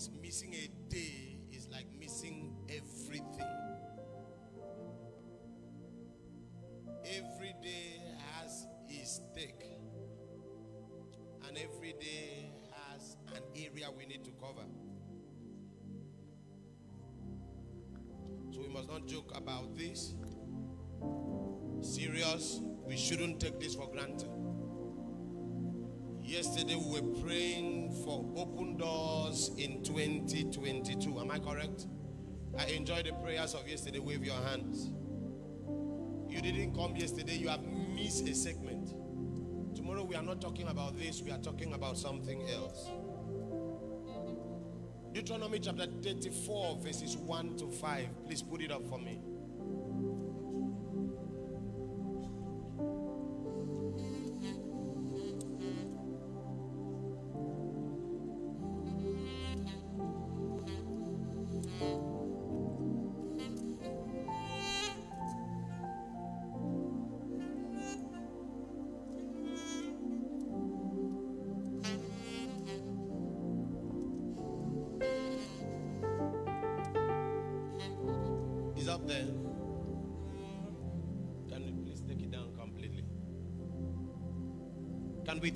us, missing a day is like missing everything. Every day has its stake, and every day has an area we need to cover. So we must not joke about this. Serious, we shouldn't take this for granted. Yesterday we were praying for open doors in 2022. Am I correct? I enjoyed the prayers of yesterday. Wave your hands. You didn't come yesterday, you have missed a segment. Tomorrow we are not talking about this, we are talking about something else. Deuteronomy chapter 34, verses 1 to 5. Please put it up for me.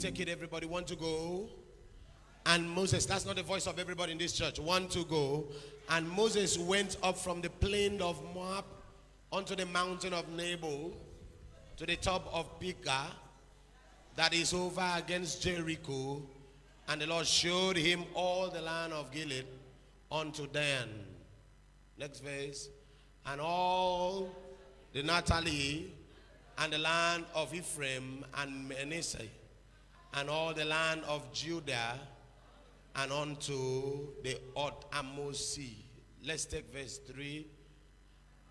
Take it? Everybody want to go? And Moses, that's not the voice of everybody in this church, want to go. And Moses went up from the plain of Moab onto the mountain of Nebo to the top of Pisgah that is over against Jericho. And the Lord showed him all the land of Gilead unto Dan. Next verse. And all the Naphtali and the land of Ephraim and Manasseh and all the land of Judah and unto the uttermost sea. Let's take verse 3.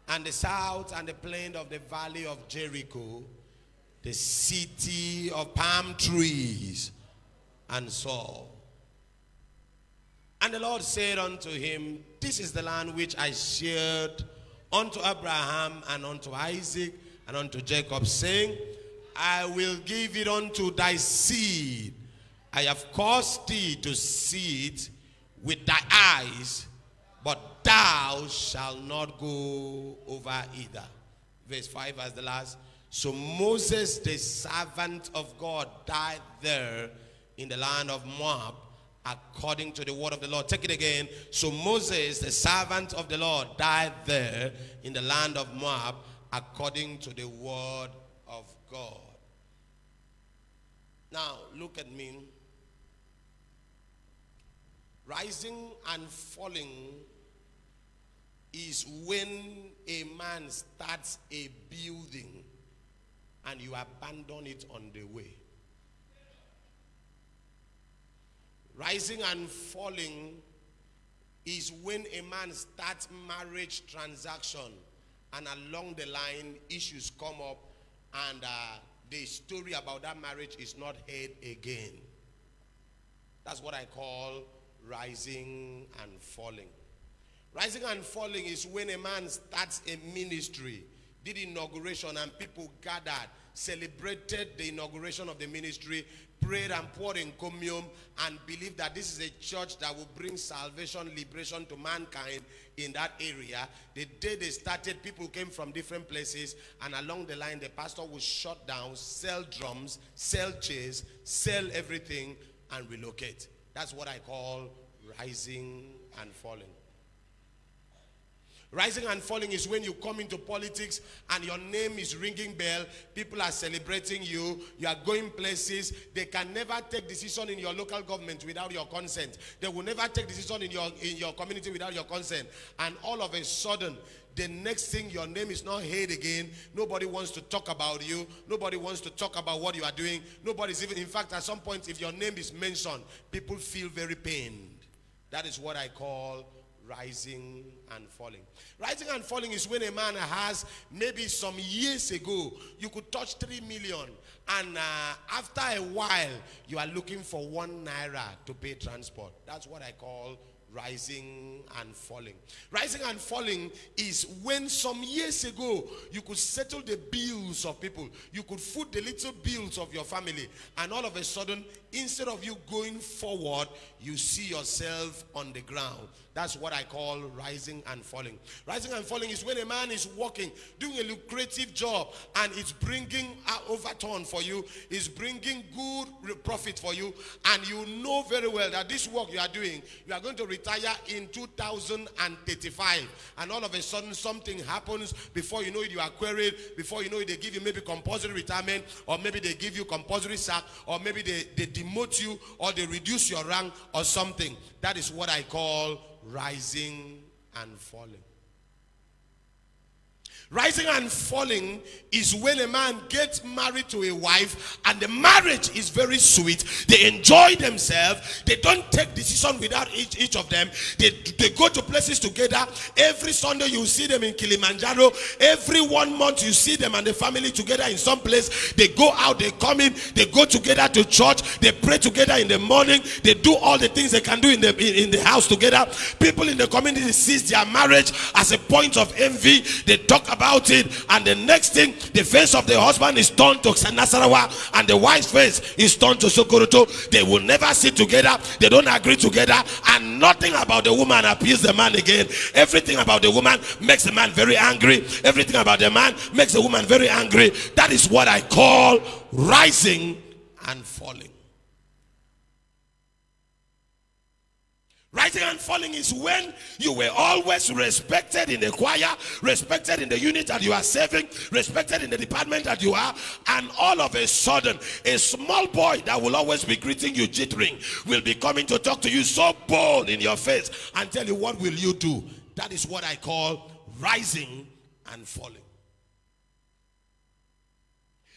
And the south and the plain of the valley of Jericho, the city of palm trees, and Zoar. And the Lord said unto him, This is the land which I shared unto Abraham and unto Isaac and unto Jacob, saying, I will give it unto thy seed. I have caused thee to see it with thy eyes, but thou shalt not go over either. Verse 5 as the last. So Moses, the servant of God, died there in the land of Moab according to the word of the Lord. Take it again. So Moses, the servant of the Lord, died there in the land of Moab according to the word of God. Now, look at me. Rising and falling is when a man starts a building and you abandon it on the way. Rising and falling is when a man starts marriage transaction and along the line issues come up and uh, the story about that marriage is not heard again. That's what I call rising and falling. Rising and falling is when a man starts a ministry, did inauguration, and people gathered, celebrated the inauguration of the ministry, prayed and poured in communion, and believed that this is a church that will bring salvation, liberation to mankind in that area. The day they started, people came from different places, and along the line, the pastor would shut down, sell drums, sell chairs, sell everything, and relocate. That's what I call rising and falling. Rising and falling is when you come into politics and your name is ringing bell. People are celebrating you. You are going places. They can never take decision in your local government without your consent. They will never take decision in your in your community without your consent. And all of a sudden, the next thing your name is not heard again. Nobody wants to talk about you. Nobody wants to talk about what you are doing. Nobody's even, in fact, at some point, if your name is mentioned, people feel very pained. That is what I call rising and falling. Rising and falling is when a man has maybe some years ago you could touch 3 million and uh, after a while you are looking for 1 naira to pay transport. That's what I call rising and falling. Rising and falling is when some years ago you could settle the bills of people, you could foot the little bills of your family, and all of a sudden, instead of you going forward, you see yourself on the ground. That's what I call rising and falling. Rising and falling is when a man is working, doing a lucrative job, and it's bringing overturn for you, it's bringing good profit for you, and you know very well that this work you are doing, you are going to retire in 2035, and all of a sudden something happens. Before you know it, you are queried. Before you know it, they give you maybe compulsory retirement, or maybe they give you compulsory sack, or maybe they, they demote you, or they reduce your rank, or something. That is what I call rising and falling. Rising and falling is when a man gets married to a wife and the marriage is very sweet. They enjoy themselves. They don't take decision without each, each of them. They, they go to places together. Every Sunday you see them in Kilimanjaro. Every one month you see them and the family together in some place. They go out, they come in, they go together to church. They pray together in the morning. They do all the things they can do in the, in, in the house together. People in the community see their marriage as a point of envy. They talk about it, and the next thing, the face of the husband is turned to Nasarawa, and the wife's face is turned to Sokoroto. They will never sit together, they don't agree together, and nothing about the woman appeals the man again. Everything about the woman makes the man very angry, everything about the man makes the woman very angry. That is what I call rising and falling. Rising and falling is when you were always respected in the choir, respected in the unit that you are serving, respected in the department that you are, and all of a sudden, a small boy that will always be greeting you, jittering, will be coming to talk to you so bold in your face and tell you, What will you do? That is what I call rising and falling.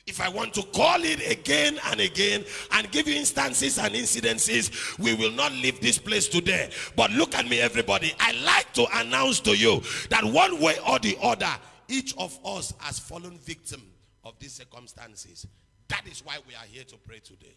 If I want to call it again and again and give you instances and incidences, we will not leave this place today. But look at me, everybody. I like to announce to you that one way or the other, each of us has fallen victim of these circumstances. That is why we are here to pray today.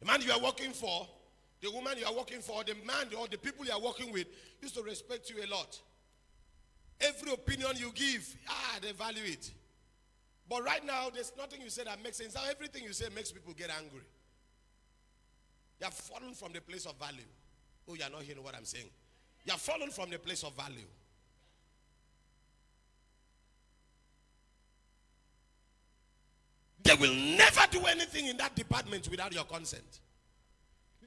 The man you are working for, the woman you are working for, the man or the people you are working with used to respect you a lot. Every opinion you give, ah, they value it. But right now, there's nothing you say that makes sense. Now, everything you say makes people get angry. You have fallen from the place of value. Oh, you are not hearing what I'm saying. You have fallen from the place of value. They will never do anything in that department without your consent.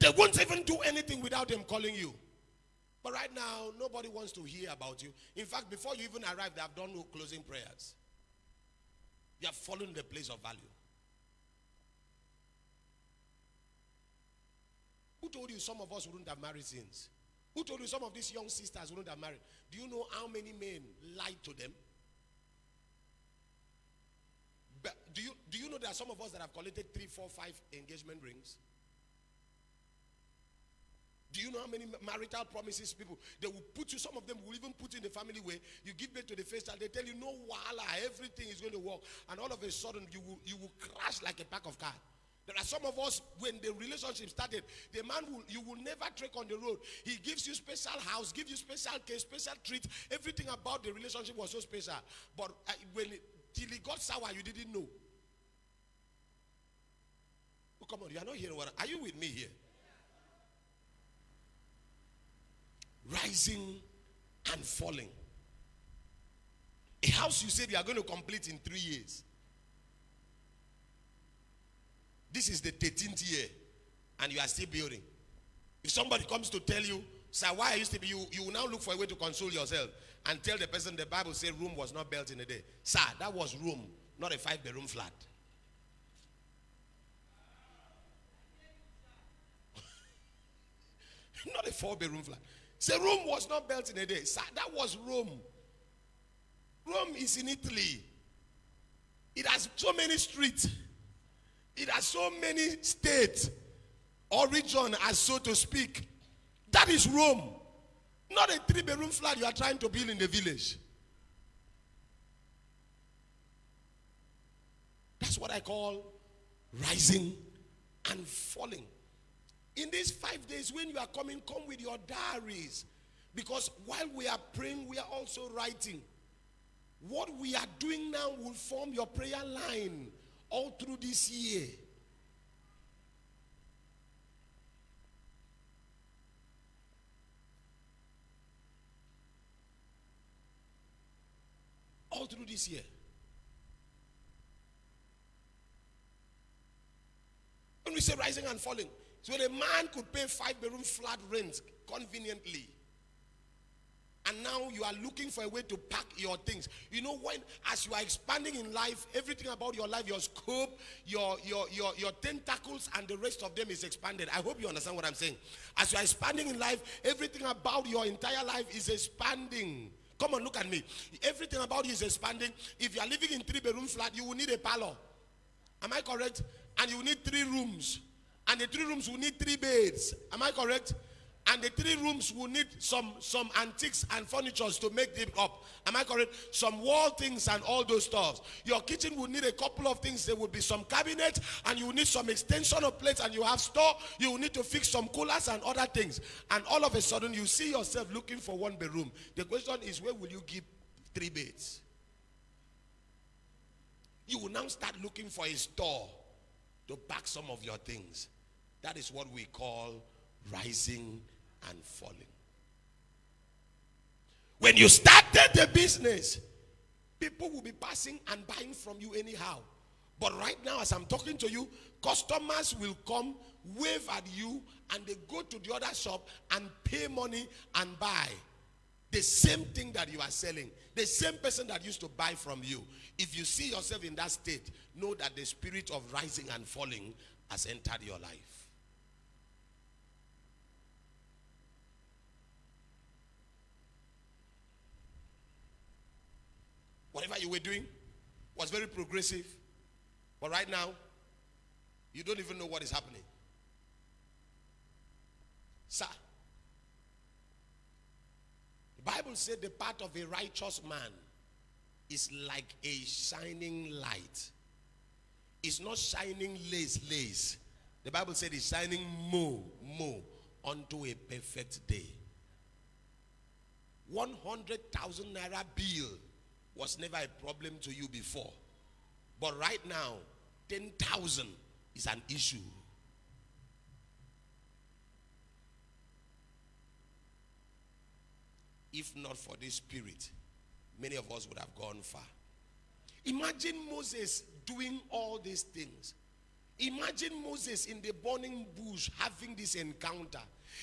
They won't even do anything without them calling you. But right now, nobody wants to hear about you. In fact, before you even arrive, they have done no closing prayers. You have fallen the place of value. Who told you some of us wouldn't have married since? Who told you some of these young sisters wouldn't have married? Do you know how many men lied to them? But do you do you know there are some of us that have collected three, four, five engagement rings? Do you know how many marital promises people they will put you? Some of them will even put you in the family way. You give birth to the first child, they tell you no wala, everything is going to work, and all of a sudden you will you will crash like a pack of cards. There are some of us when the relationship started, the man will you will never trek on the road. He gives you special house, give you special case, special treat. Everything about the relationship was so special. But uh, when it, till it got sour, you didn't know. Oh, come on, you are not hearing what? Are you with me here? Rising and falling. A house you said you are going to complete in three years. This is the 13th year, and you are still building. If somebody comes to tell you, sir, why used to be, you, you will now look for a way to console yourself and tell the person the Bible said room was not built in a day. Sir, that was room, not a five bedroom flat. not a four bedroom flat. Say Rome was not built in a day. Sir, that was Rome. Rome is in Italy. It has so many streets. It has so many states or region, as so to speak. That is Rome. Not a three bedroom flat you are trying to build in the village. That's what I call rising and falling. In these five days, when you are coming, come with your diaries. Because while we are praying, we are also writing. What we are doing now will form your prayer line all through this year. All through this year. When we say rising and falling, so a man could pay five bedroom flat rent conveniently. And now you are looking for a way to pack your things. You know, when as you are expanding in life, everything about your life, your scope, your your your, your tentacles, and the rest of them is expanded. I hope you understand what I'm saying. As you are expanding in life, everything about your entire life is expanding. Come on, look at me. Everything about you is expanding. If you are living in three bedroom flat, you will need a parlor. Am I correct? And you need three rooms. And the three rooms will need three beds. Am I correct? And the three rooms will need some some antiques and furnitures to make them up. Am I correct? Some wall things and all those stuff. Your kitchen will need a couple of things. There will be some cabinets and you need some extension of plates, and you have store. You will need to fix some coolers and other things. And all of a sudden, you see yourself looking for one bedroom. The question is, where will you give three beds? You will now start looking for a store to pack some of your things. That is what we call rising and falling. When you started the business, people will be passing and buying from you anyhow. But right now, as I'm talking to you, customers will come, wave at you, and they go to the other shop and pay money and buy. The same thing that you are selling, the same person that used to buy from you. If you see yourself in that state, know that the spirit of rising and falling has entered your life. Whatever you were doing was very progressive. But right now, you don't even know what is happening. Sir, the Bible said the path of a righteous man is like a shining light. It's not shining lace, lace. The Bible said it's shining more, more unto a perfect day. 100,000 naira bill was never a problem to you before. But right now, 10,000 is an issue. If not for this spirit, many of us would have gone far. Imagine Moses doing all these things. Imagine Moses in the burning bush having this encounter.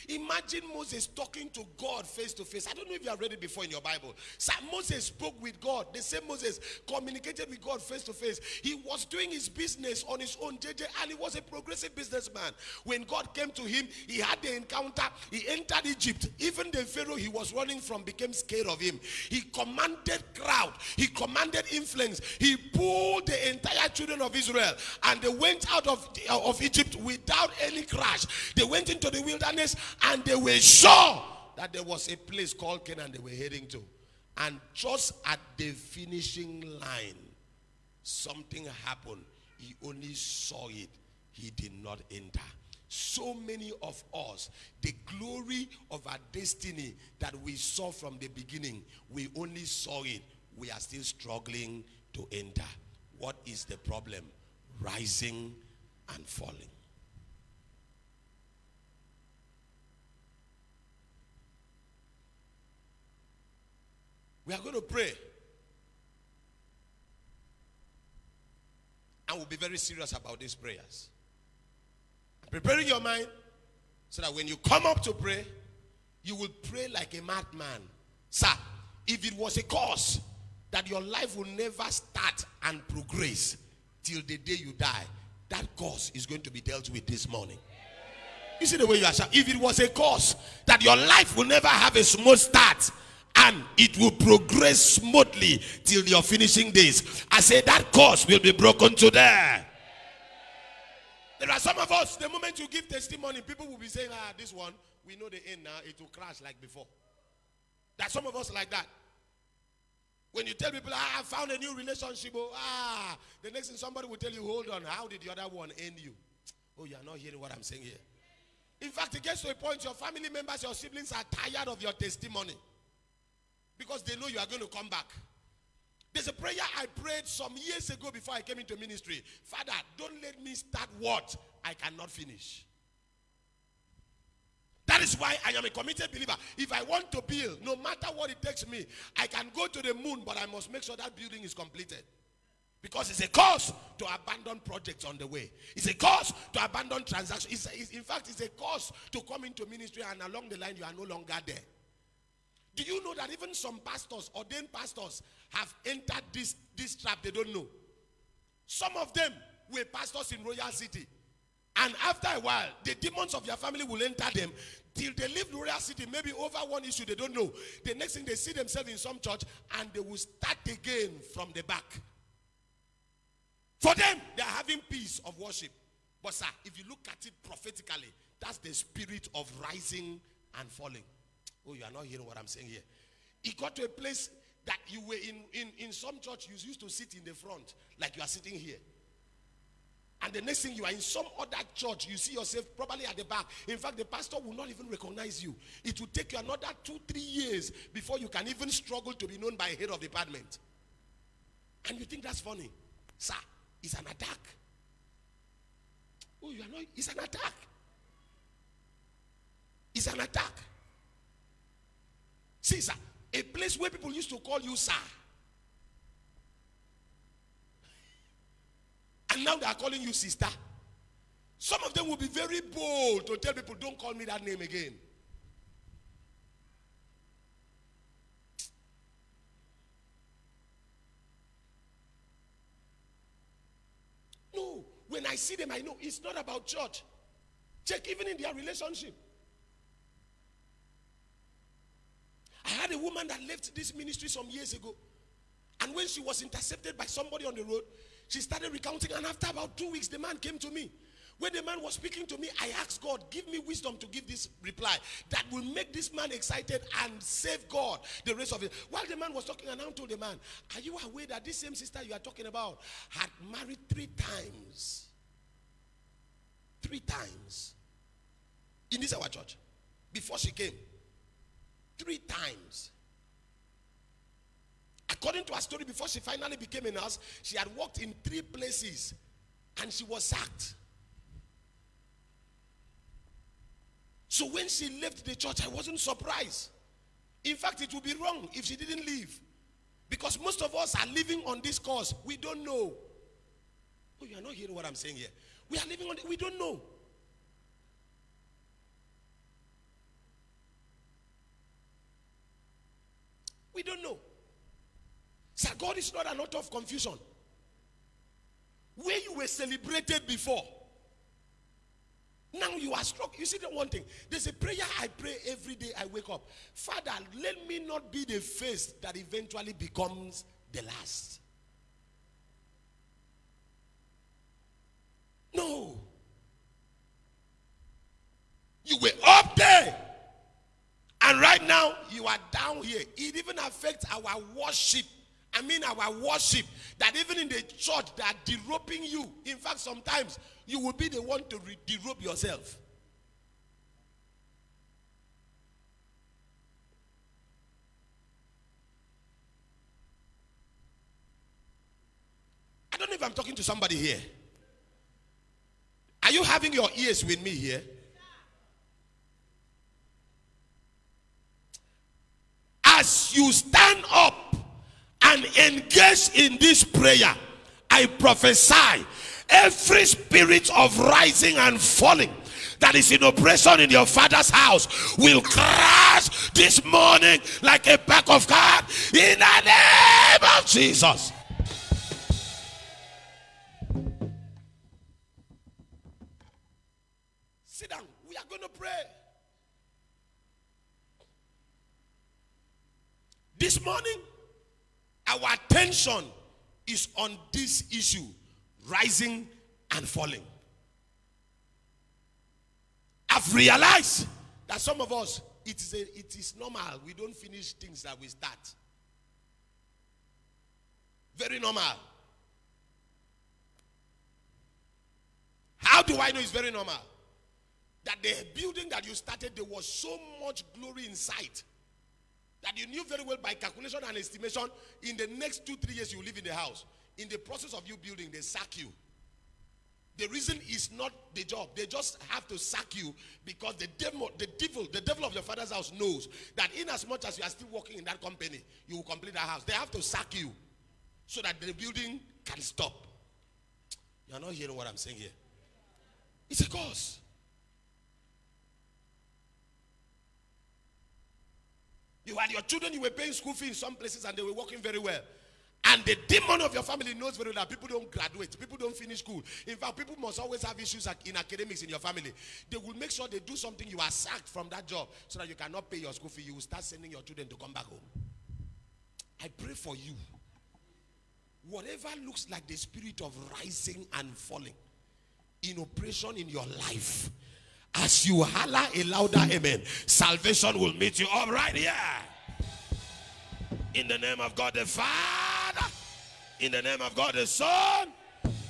Imagine Moses talking to God face to face. I don't know if you have read it before in your Bible. So Moses spoke with God. The same Moses communicated with God face to face. He was doing his business on his own, JJ, and he was a progressive businessman. When God came to him, he had the encounter. He entered Egypt. Even the Pharaoh he was running from became scared of him. He commanded crowd. He commanded influence. He pulled the entire children of Israel, and they went out of, of Egypt without any crash. They went into the wilderness and they were sure that there was a place called Canaan they were heading to. And just at the finishing line, something happened. He only saw it, he did not enter. So many of us, the glory of our destiny that we saw from the beginning, we only saw it. We are still struggling to enter. What is the problem? Rising and falling. We are going to pray. And we'll be very serious about these prayers. Preparing your mind so that when you come up to pray, you will pray like a madman. Sir, if it was a cause that your life will never start and progress till the day you die, that cause is going to be dealt with this morning. You see the way you are shouting? If it was a cause that your life will never have a smooth start and it will progress smoothly till your finishing days, I say that cause will be broken today. There are some of us, the moment you give testimony, people will be saying, ah, this one, we know the end now, it will crash like before. There are some of us like that. When you tell people, ah, I found a new relationship, oh, ah, the next thing somebody will tell you, hold on, how did the other one end you? Oh, you are not hearing what I'm saying here. In fact, it gets to a point your family members, your siblings are tired of your testimony because they know you are going to come back. There's a prayer I prayed some years ago before I came into ministry. Father, don't let me start what I cannot finish. That is why I am a committed believer. If I want to build, no matter what it takes me, I can go to the moon, but I must make sure that building is completed. Because it's a cause to abandon projects on the way. It's a cause to abandon transactions. It's, it's, in fact, it's a cause to come into ministry and along the line you are no longer there. Do you know that even some pastors, ordained pastors, have entered this, this trap they don't know? Some of them were pastors in Royal City. And after a while, the demons of your family will enter them till they leave Royal City, maybe over one issue they don't know. The next thing they see themselves in some church and they will start again from the back. For them, they are having peace of worship. But, sir, if you look at it prophetically, that's the spirit of rising and falling. Oh, you are not hearing what I'm saying here. It got to a place that you were in, in, in some church, you used to sit in the front, like you are sitting here. And the next thing you are in some other church, you see yourself probably at the back. In fact, the pastor will not even recognize you. It will take you another two, three years before you can even struggle to be known by a head of department. And you think that's funny. Sir, it's an attack. Oh, you are not, it's an attack. It's an attack. See, a place where people used to call you sir. And now they are calling you sister. Some of them will be very bold to tell people, don't call me that name again. No, when I see them, I know it's not about church. Check even in their relationship. I had a woman that left this ministry some years ago. And when she was intercepted by somebody on the road, she started recounting. And after about two weeks, the man came to me. When the man was speaking to me, I asked God, give me wisdom to give this reply that will make this man excited and save God the rest of it. While the man was talking, I now told the man, Are you aware that this same sister you are talking about had married three times? Three times. In this our church. Before she came. Three times. According to her story, before she finally became a nurse, she had worked in three places and she was sacked. So when she left the church, I wasn't surprised. In fact, it would be wrong if she didn't leave. Because most of us are living on this course. We don't know. Oh, you are not hearing what I'm saying here. We are living on the, we don't know. We don't know. Sir, God is not a lot of confusion. Where you were celebrated before, now you are struck. You see the one thing. There's a prayer I pray every day I wake up. Father, let me not be the face that eventually becomes the last. No. You were up there. And right now, you are down here. It even affects our worship. I mean, our worship. That even in the church, they are deroping you. In fact, sometimes you will be the one to derope yourself. I don't know if I'm talking to somebody here. Are you having your ears with me here? As you stand up and engage in this prayer, I prophesy every spirit of rising and falling that is in oppression in your father's house will crash this morning like a pack of cards in the name of Jesus. Sit down. We are going to pray. This morning, our attention is on this issue rising and falling. I've realized that some of us, it is, a, it is normal. We don't finish things that we start. Very normal. How do I know it's very normal? That the building that you started, there was so much glory inside that you knew very well by calculation and estimation in the next two three years you live in the house. In the process of you building they sack you. The reason is not the job. They just have to sack you because the devil the devil the devil of your father's house knows that in as much as you are still working in that company you will complete that house. They have to sack you so that the building can stop. You are not hearing what i'm saying here. It's a cause You had your children, you were paying school fee in some places and they were working very well. And the demon of your family knows very well that people don't graduate, people don't finish school. In fact, people must always have issues in academics in your family. They will make sure they do something, you are sacked from that job so that you cannot pay your school fee. You will start sending your children to come back home. I pray for you. Whatever looks like the spirit of rising and falling in operation in your life, as you holler a louder amen, salvation will meet you all right here. In the name of God the Father, in the name of God the Son,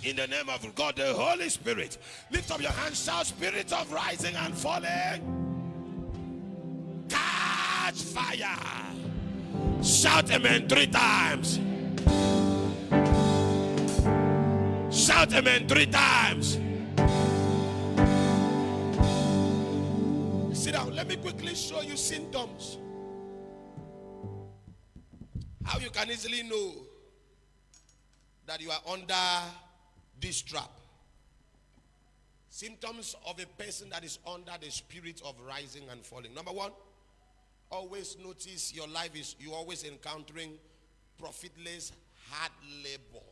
in the name of God the Holy Spirit. Lift up your hands, shout, Spirit of rising and falling. Catch fire. Shout amen three times. Shout amen three times. Sit down. Let me quickly show you symptoms. How you can easily know that you are under this trap. Symptoms of a person that is under the spirit of rising and falling. Number one, always notice your life is you always encountering profitless hard labor.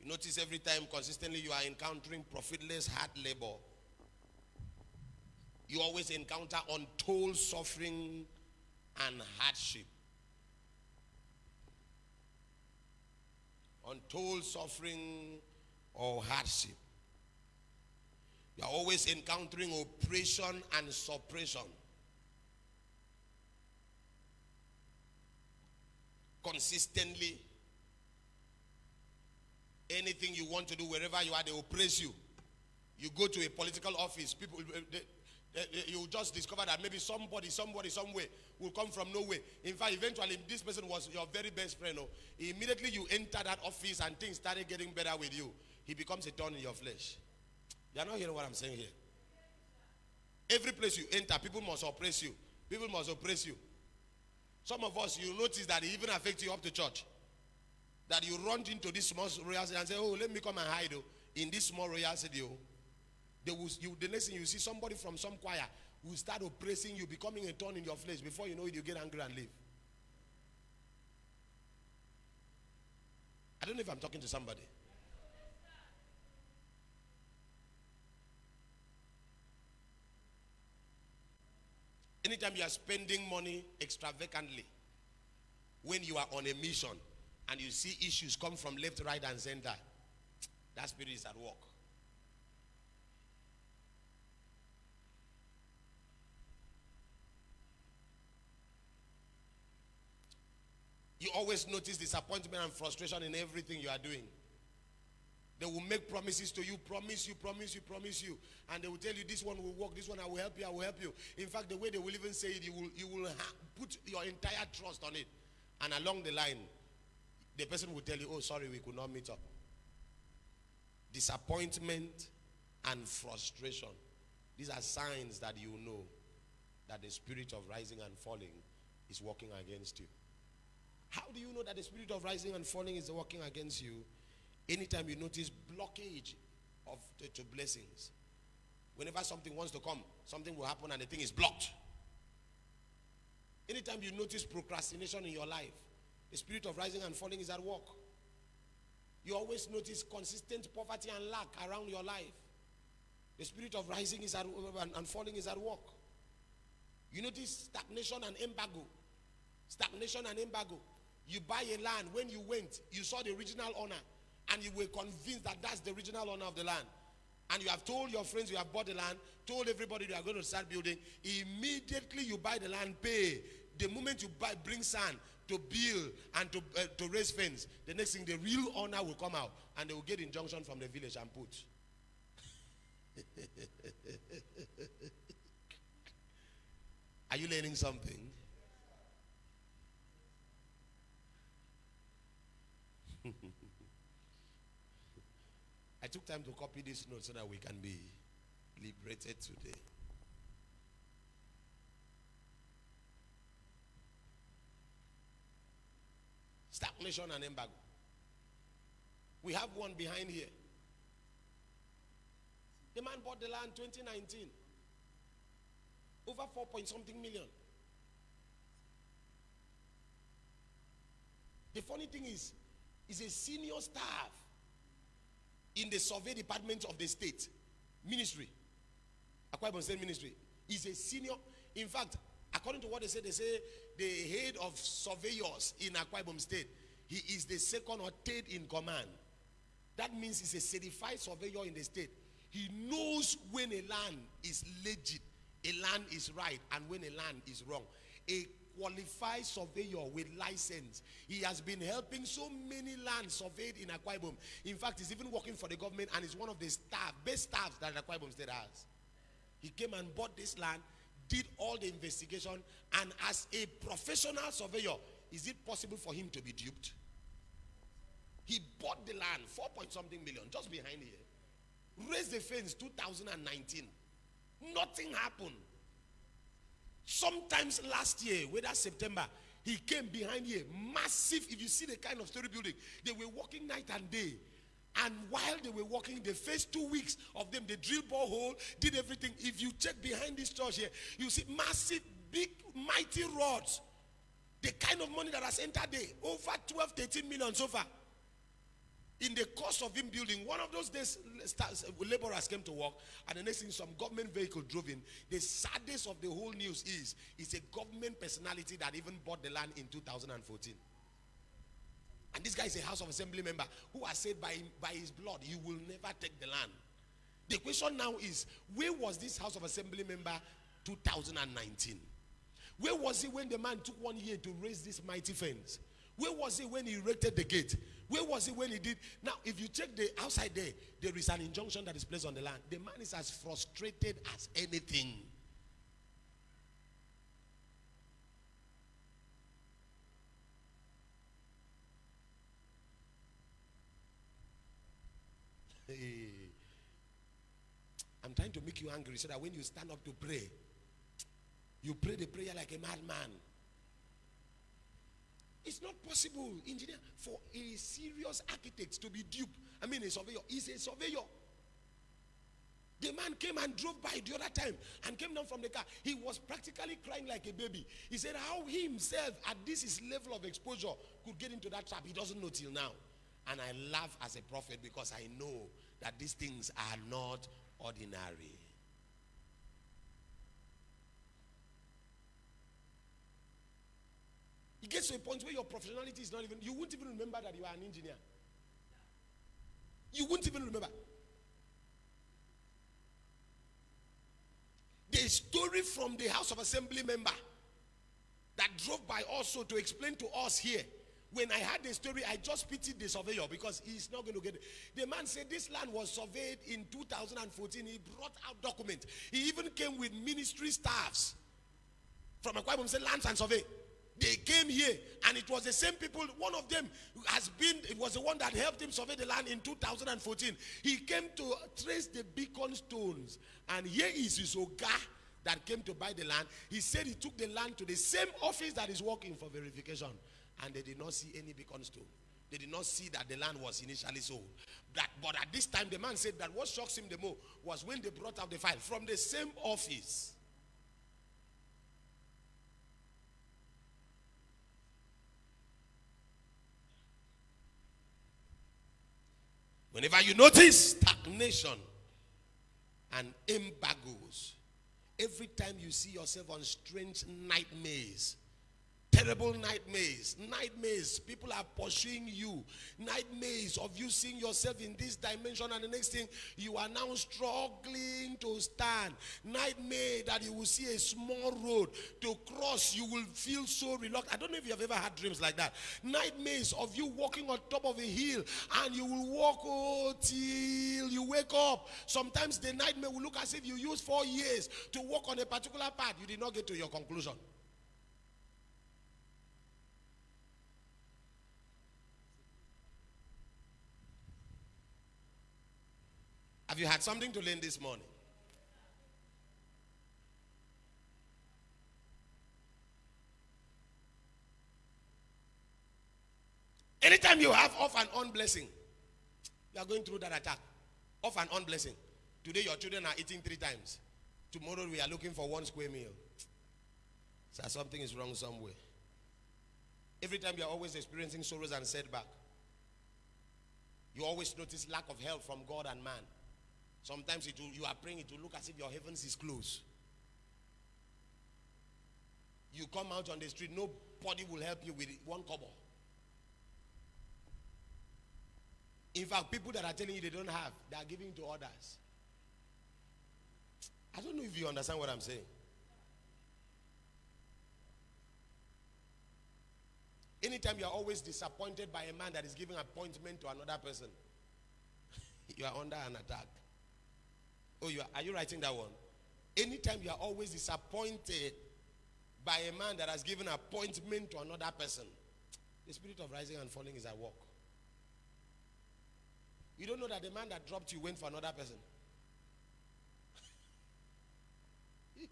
You notice every time consistently you are encountering profitless hard labor. You always encounter untold suffering and hardship. Untold suffering or hardship. You are always encountering oppression and suppression. Consistently, anything you want to do, wherever you are, they oppress you. You go to a political office, people, they, Eh, eh, you just discover that maybe somebody, somebody, somewhere will come from nowhere. In fact, eventually, this person was your very best friend. Oh, immediately you enter that office and things started getting better with you. He becomes a thorn in your flesh. You are not hearing what I'm saying here. Every place you enter, people must oppress you. People must oppress you. Some of us, you notice that it even affects you up to church. that you run into this small royal city and say, "Oh, let me come and hide oh, in this small royal city." Oh. They will, you, the next thing you see somebody from some choir will start oppressing you, becoming a thorn in your flesh. Before you know it, you get angry and leave. I don't know if I'm talking to somebody. Anytime you are spending money extravagantly, when you are on a mission and you see issues come from left, right, and center, that spirit is at work. You always notice disappointment and frustration in everything you are doing. They will make promises to you, promise you, promise you, promise you, and they will tell you this one will work, this one I will help you, I will help you. In fact, the way they will even say it, you will you will put your entire trust on it, and along the line, the person will tell you, "Oh, sorry, we could not meet up." Disappointment and frustration; these are signs that you know that the spirit of rising and falling is working against you. How do you know that the spirit of rising and falling is working against you? Anytime you notice blockage of to, to blessings. Whenever something wants to come, something will happen and the thing is blocked. Anytime you notice procrastination in your life, the spirit of rising and falling is at work. You always notice consistent poverty and lack around your life. The spirit of rising is at, and falling is at work. You notice stagnation and embargo. Stagnation and embargo. You buy a land. When you went, you saw the original owner, and you were convinced that that's the original owner of the land. And you have told your friends you have bought the land, told everybody you are going to start building. Immediately you buy the land, pay. The moment you buy, bring sand to build and to, uh, to raise fence, the next thing the real owner will come out and they will get injunction from the village and put. Are you learning something? I took time to copy this note so that we can be liberated today. Stagnation and embargo. We have one behind here. The man bought the land 2019. Over 4 point something million. The funny thing is, is a senior staff in the survey department of the state ministry. Akwa State Ministry is a senior. In fact, according to what they say, they say the head of surveyors in Akwa State, he is the second or third in command. That means he's a certified surveyor in the state. He knows when a land is legit, a land is right, and when a land is wrong. A qualified surveyor with license. He has been helping so many lands surveyed in Akwa. In fact, he's even working for the government and is one of the staff, best staffs that Akwa State has. He came and bought this land, did all the investigation, and as a professional surveyor, is it possible for him to be duped? He bought the land, four point something million, just behind here. Raised the fence 2019. Nothing happened. Sometimes last year, whether September, he came behind here, massive. If you see the kind of story building, they were working night and day. And while they were working, the first two weeks of them, they drilled borehole, did everything. If you check behind this church here, you see massive, big, mighty rods. The kind of money that has entered there, over 12, 13 million so far. In the course of him building, one of those days, laborers came to work, and the next thing, some government vehicle drove in. The saddest of the whole news is, it's a government personality that even bought the land in 2014. And this guy is a House of Assembly member who has said by, by his blood, he will never take the land. The question now is, where was this House of Assembly member 2019? Where was he when the man took one year to raise this mighty fence? Where was he when he erected the gate? Where was he when he did? Now, if you check the outside there, there is an injunction that is placed on the land. The man is as frustrated as anything. I'm trying to make you angry so that when you stand up to pray, you pray the prayer like a madman. It's not possible, engineer, for a serious architect to be duped. I mean, a surveyor. He's a surveyor. The man came and drove by the other time and came down from the car. He was practically crying like a baby. He said how he himself, at this his level of exposure, could get into that trap. He doesn't know till now. And I laugh as a prophet because I know that these things are not ordinary. It gets to a point where your professionality is not even, you won't even remember that you are an engineer. You won't even remember. The story from the House of Assembly member that drove by also to explain to us here. When I heard the story, I just pitied the surveyor because he's not going to get it. The man said this land was surveyed in 2014. He brought out documents. He even came with ministry staffs from a Bible said lands and survey. They came here, and it was the same people. One of them has been, it was the one that helped him survey the land in 2014. He came to trace the beacon stones, and here is his Oga that came to buy the land. He said he took the land to the same office that is working for verification, and they did not see any beacon stone. They did not see that the land was initially sold. That, but at this time, the man said that what shocks him the most was when they brought out the file from the same office. Whenever you notice stagnation and embargoes, every time you see yourself on strange nightmares, terrible nightmares, nightmares, people are pursuing you, nightmares of you seeing yourself in this dimension, and the next thing you are now struggling to stand, nightmare that you will see a small road to cross, you will feel so reluctant. I don't know if you have ever had dreams like that. Nightmares of you walking on top of a hill and you will walk oh, till you wake up. Sometimes the nightmare will look as if you used four years to walk on a particular path. You did not get to your conclusion. Have you had something to learn this morning? Anytime you have off and on blessing, you are going through that attack. Off and on blessing. Today your children are eating three times. Tomorrow we are looking for one square meal. So something is wrong somewhere. Every time you are always experiencing sorrows and setback. You always notice lack of help from God and man. Sometimes it will, you are praying, it will look as if your heavens is closed. You come out on the street, nobody will help you with one kobo. In fact, people that are telling you they don't have, they are giving to others. I don't know if you understand what I'm saying. Anytime you are always disappointed by a man that is giving appointment to another person, you are under an attack. Oh, you are, are you writing that one? Anytime you are always disappointed by a man that has given appointment to another person, the spirit of rising and falling is at work. You don't know that the man that dropped you went for another person.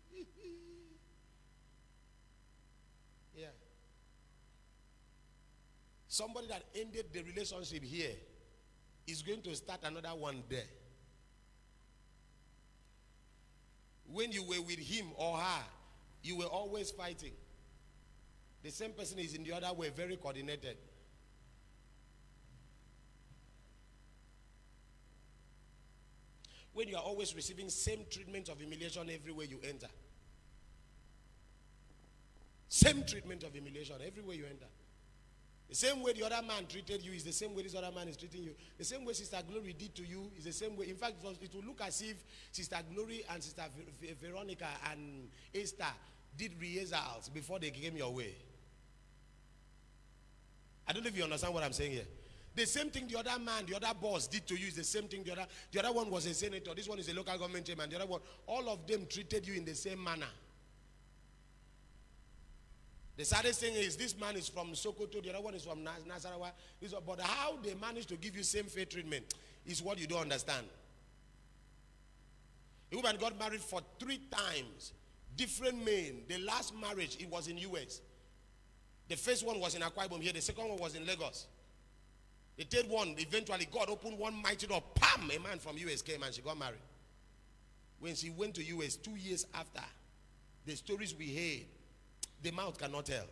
yeah. Somebody that ended the relationship here is going to start another one there. When you were with him or her, you were always fighting. The same person is in the other way, very coordinated. When you are always receiving same treatment of humiliation everywhere you enter. Same treatment of humiliation everywhere you enter. The same way the other man treated you is the same way this other man is treating you. The same way Sister Glory did to you is the same way. In fact, it, will look as if Sister Glory and Sister Ver- Ver- Veronica and Esther did rehearsals before they came your way. I don't know if you understand what I'm saying here. The same thing the other man, the other boss did to you is the same thing the other. The other one was a senator. This one is a local government chairman. The other one, all of them treated you in the same manner. The saddest thing is this man is from Sokoto, the other one is from Nas- Nasarawa. But how they managed to give you same fair treatment is what you don't understand. A woman got married for three times, different men. The last marriage, it was in US. The first one was in Akwa Ibom here. The second one was in Lagos. The third one, eventually, God opened one mighty door. Pam! A man from US came and she got married. When she went to US two years after, the stories we heard, the mouth cannot tell.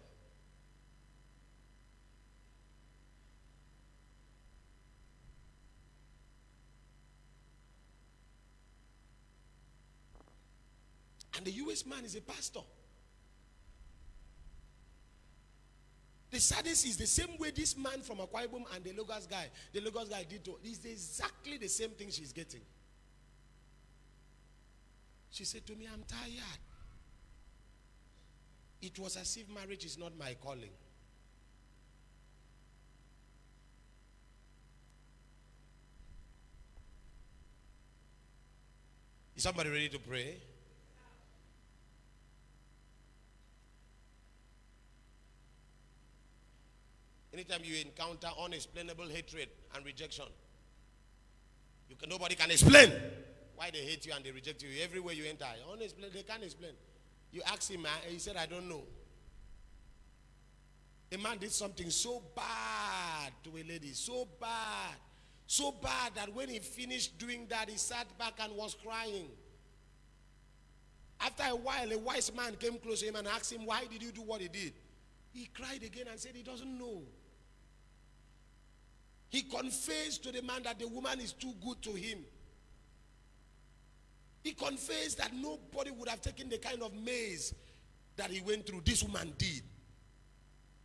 And the US man is a pastor. The saddest is the same way this man from Akwa Ibom and the Lagos guy, the Lagos guy did to, it's exactly the same thing she's getting. She said to me, I'm tired. It was as if marriage is not my calling. Is somebody ready to pray? Anytime you encounter unexplainable hatred and rejection, you can nobody can explain why they hate you and they reject you. Everywhere you enter, unexplain, they can't explain. You ask him, and he said, I don't know. A man did something so bad to a lady, so bad, so bad that when he finished doing that, he sat back and was crying. After a while, a wise man came close to him and asked him, Why did you do what he did? He cried again and said, He doesn't know. He confessed to the man that the woman is too good to him. He confessed that nobody would have taken the kind of maze that he went through. This woman did.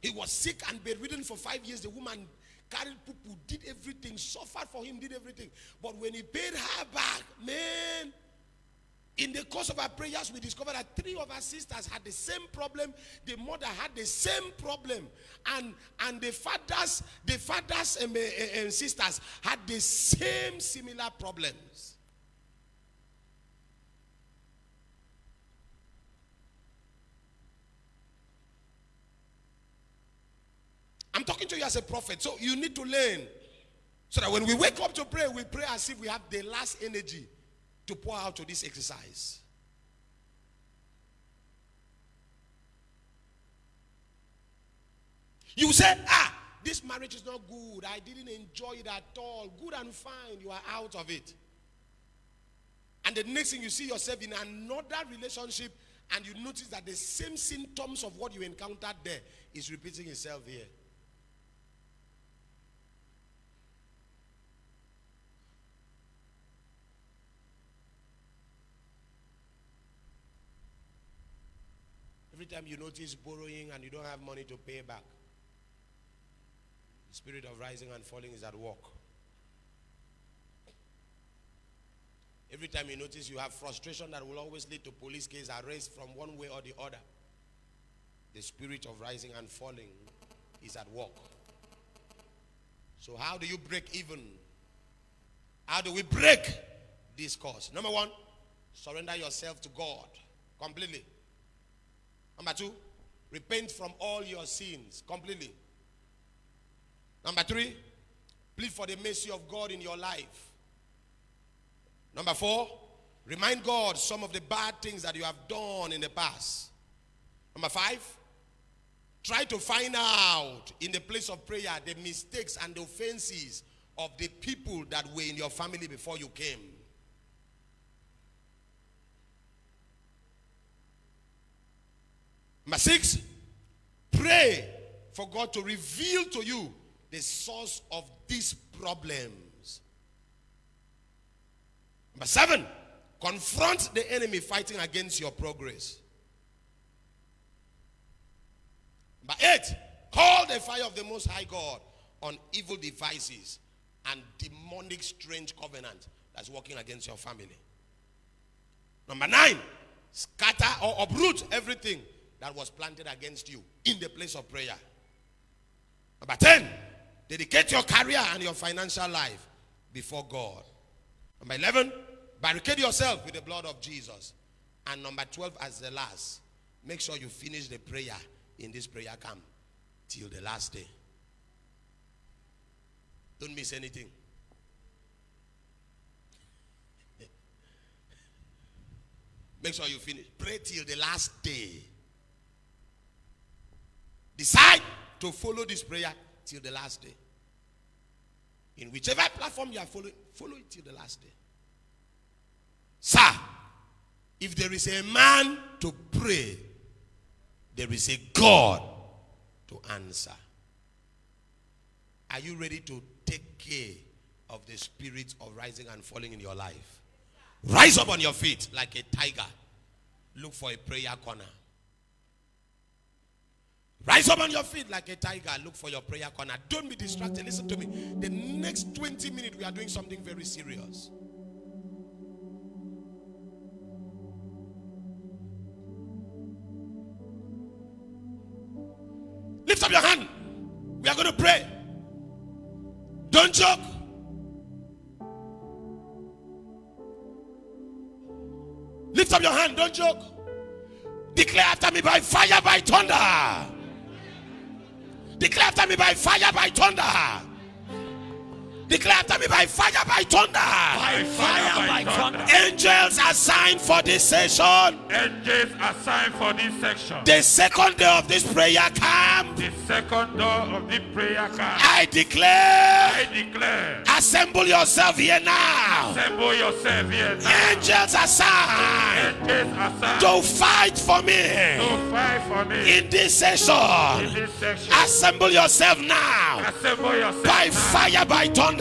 He was sick and bedridden for five years. The woman carried people, did everything, suffered for him, did everything. But when he paid her back, man, in the course of our prayers, we discovered that three of our sisters had the same problem. The mother had the same problem, and and the fathers, the fathers and, and sisters had the same similar problems. I'm talking to you as a prophet, so you need to learn. So that when we wake up to pray, we pray as if we have the last energy to pour out to this exercise. You say, ah, this marriage is not good. I didn't enjoy it at all. Good and fine. You are out of it. And the next thing you see yourself in another relationship, and you notice that the same symptoms of what you encountered there is repeating itself here. Every time you notice borrowing and you don't have money to pay back, the spirit of rising and falling is at work. Every time you notice you have frustration that will always lead to police case arrest from one way or the other, the spirit of rising and falling is at work. So, how do you break even? How do we break this course? Number one, surrender yourself to God completely. Number two, repent from all your sins completely. Number three, plead for the mercy of God in your life. Number four, remind God some of the bad things that you have done in the past. Number five, try to find out in the place of prayer the mistakes and the offenses of the people that were in your family before you came. Number six, pray for God to reveal to you the source of these problems. Number seven, confront the enemy fighting against your progress. Number eight, call the fire of the Most High God on evil devices and demonic strange covenant that's working against your family. Number nine, scatter or uproot everything that was planted against you in the place of prayer. Number 10, dedicate your career and your financial life before God. Number 11, barricade yourself with the blood of Jesus. And number 12, as the last, make sure you finish the prayer in this prayer camp till the last day. Don't miss anything. Make sure you finish. Pray till the last day. Decide to follow this prayer till the last day. In whichever platform you are following, follow it till the last day. Sir, if there is a man to pray, there is a God to answer. Are you ready to take care of the spirit of rising and falling in your life? Rise up on your feet like a tiger. Look for a prayer corner. Rise up on your feet like a tiger. Look for your prayer corner. Don't be distracted. Listen to me. The next 20 minutes, we are doing something very serious. Lift up your hand. We are going to pray. Don't joke. Lift up your hand. Don't joke. Declare after me by fire, by thunder. Declare after me by fire, by thunder. Declare after me by fire, by thunder. By fire, by thunder. Angels assigned for this session. Angels assigned for this section. The second day of this prayer camp. The second door of the prayer car. I declare. I declare. Assemble yourself here now. Assemble yourself here now. Angels assigned Angels assigned to fight for me to fight for me in this session. in session. this section. Assemble yourself now Assemble yourself by now. fire, by thunder.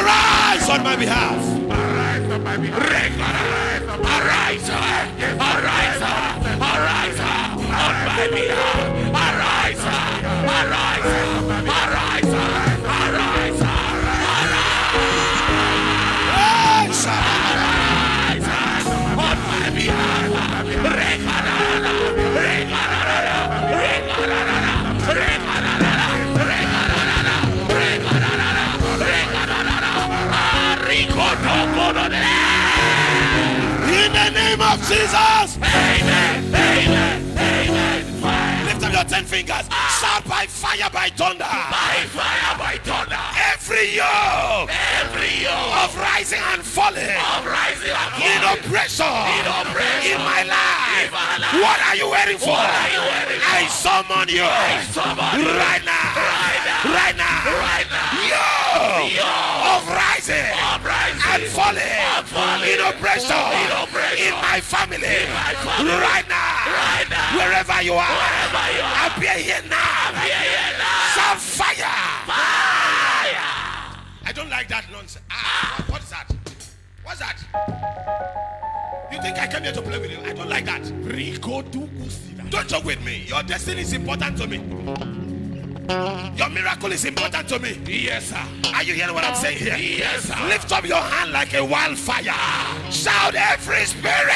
Arise on my behalf. Arise on my behalf. Arise. Arise. Arise on my behalf. Arise on my behalf. Arise, arise, Jesus. Amen. Amen. Amen. Lift up your ten fingers. Ah. Shout by fire, by thunder. By fire, by thunder. Every yoke. Every yoke of rising and falling. Of rising and falling. In oppression. In oppression. In my life. What are you waiting for? What are you waiting for? I summon you. I summon you. Right now. Right now. Right now. Right now. Yoke. Of rising. Of rising. And falling. And falling. In oppression. In oppression. In my family. In my family. Right now. Right now. Wherever you are. Wherever you are. Appear here now. Appear here now. Some fire. Fire. I don't like that nonsense. Ah, what is that? What's that? You think I came here to play with you? I don't like that. Don't joke with me. Your destiny is important to me. Your miracle is important to me. Yes, sir. Are you hearing what I'm saying here? Yes, sir. Lift up your hand like a wildfire. Shout every spirit.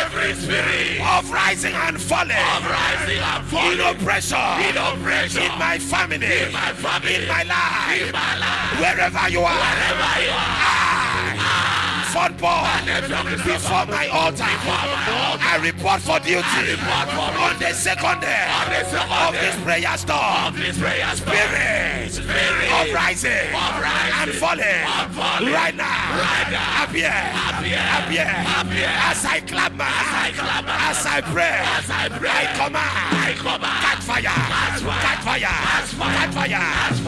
Every spirit of rising and falling. Of rising and falling. In oppression. In oppression. In my family. In my family. In my life. In my life. Wherever you are. Wherever you are. Fought before my altar. I report for duty. On the second day of this prayer storm. Spirit of rising and falling right now. Appear, appear, as I clap my as I pray, I command, catch fire, catch fire, catch fire, clap your hands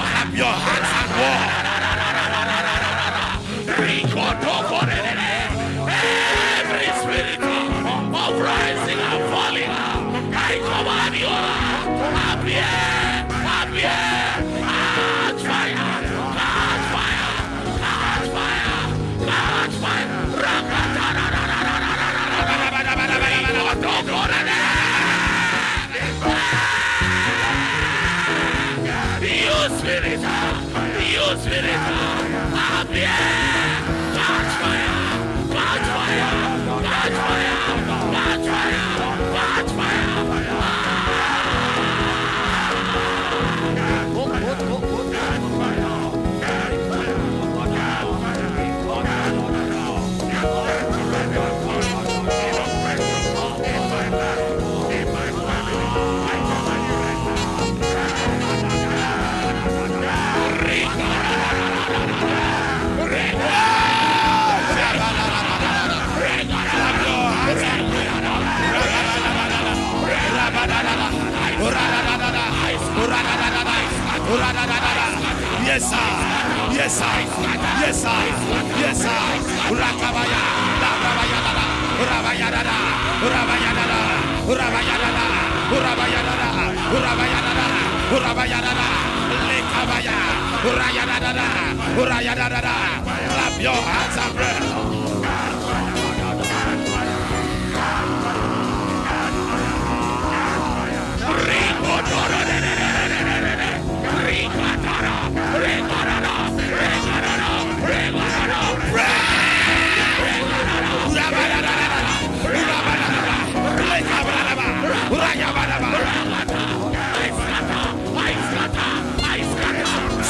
and walk. Every spirit of rising Yes, sir. Yes, sir. Yes, sir. Rakabaya. Rabayadada. Rabayadada. Rabayadada. Rabayadada. Rabayadada. Rabayadada. Rabayadada. Lekabaya. Rayadada. Rayadada. Clap your hands and pray.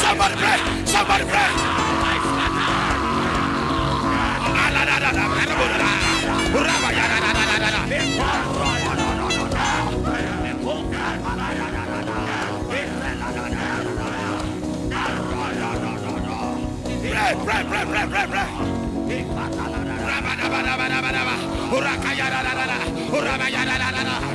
Somebody pray! Somebody pray! Pray, pray, pray, pray, pray, pray. Rabadabadabadabadaba. Urakayadadadada. Urabayadadadada. Hey,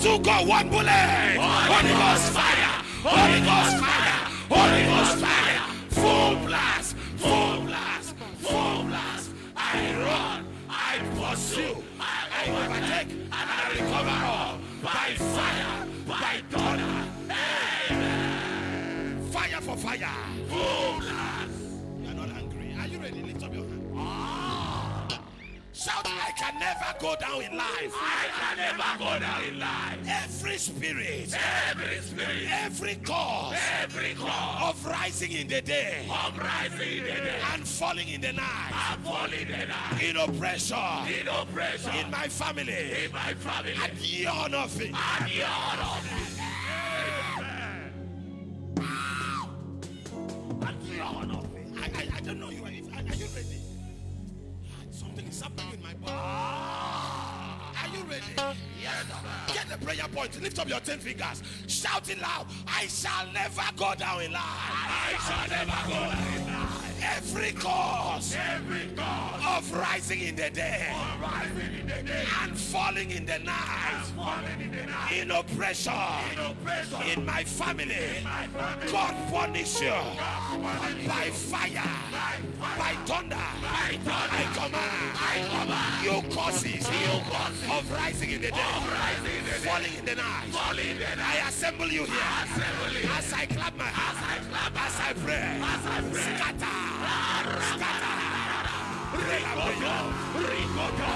Two, go, one bullet. Holy Ghost fire. Holy Ghost fire. Holy Ghost fire. I can never go down in life. I can never go down in life. Every spirit, every spirit, every cause, every cause of rising in the day, of rising in the day, and falling in the night, and falling in the night, in oppression, in oppression, in my family, in my family, at your nothing, at your nothing. At your nothing. I, I, I don't know you. Is happening in my body. Ah! Are you ready? Yes, sir. Get the prayer point. Lift up your ten fingers. Shout it loud. I shall never go down in life. I shall never go down in life. Every cause, every cause of rising in the day, rising in the day, and falling in the night, falling in the night, in oppression, in oppression, in my family, my family. God punish you by fire, by thunder, by thunder. I command, I command you causes, causes of rising in the day, of rising in the day, falling in the night, falling in the night. I assemble you here, assemble as I clap my hands, as I clap, as I pray, as I pray. Scatter, scatter. Rigoto, rigoto,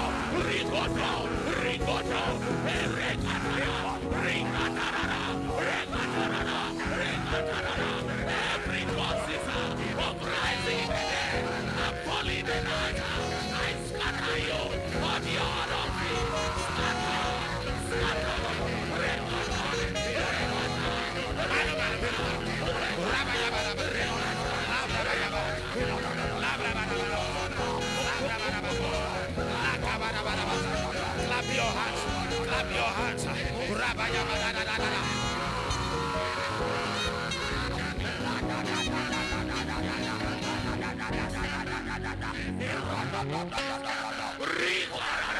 rigoto, rigoto, regatara, your hands. Clap your hands.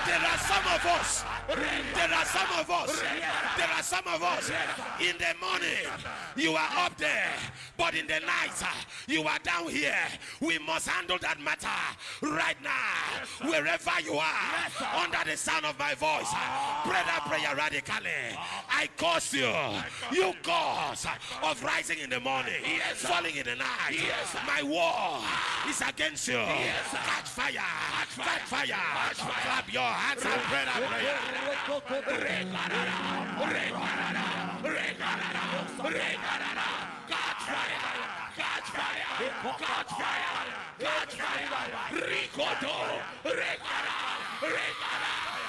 There are some of us. There are some of us. There are some of us. In the morning, you are up there, but in the night, you are down here. We must handle that matter right now, wherever you are, under the sound of my voice. Pray that prayer radically. I curse you. You cause of rising in the morning, falling in the night. My war is against you. Catch fire. Catch fire. Clap your hands and pray that prayer.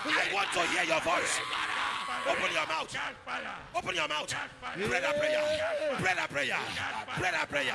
I want to hear your voice. Open your mouth. Open your mouth. Catch fire. Pray that prayer. Pray that prayer. Pray that prayer.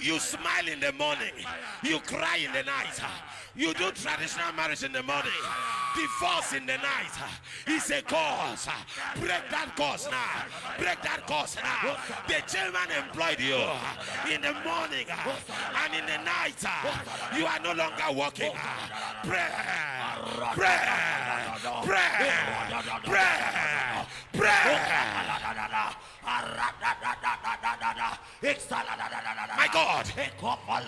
You smile in the morning. You cry in the night. You do traditional marriage in the morning. Divorce in the night. It's a cause. Break that cause now. Break that cause now. The chairman employed you in the morning and in the night. You are no longer working. Pray. Pray. Pray. Pray. Pray. My God.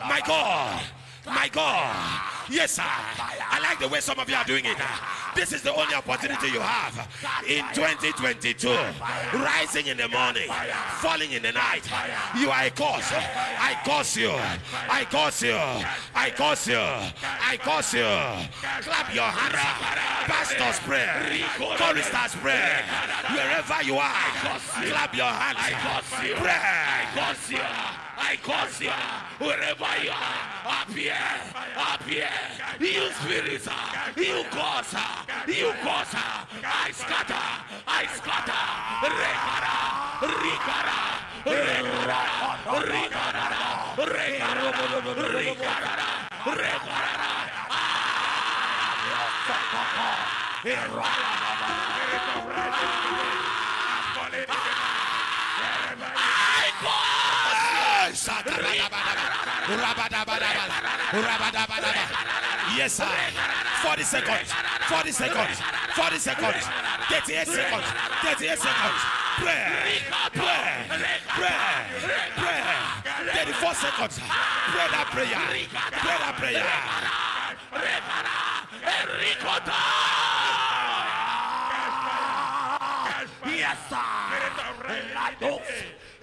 My God. My God. Yes, sir. I like the way some of you are doing it. This is the only opportunity you have in 2022. Rising in the morning, falling in the night. You are a cause. I curse you. I curse you. I curse you. I curse you. Clap your hands. Pastor's prayer. Chorister's prayer. Wherever you are, clap your hands. Pray. I curse you wherever you are. Up here, up here. You spirits, you cause, you cause. I scatter, I scatter. Rekara, rikara, rekara, rikara, rekara, rikara, rekara. I Yes, sir. 40 seconds. 40 seconds. 40 seconds. 38 seconds. 38 seconds. Pray. Pray. Pray. Pray. 34 seconds. Pray that prayer. Pray that prayer. Yes, sir. Like those.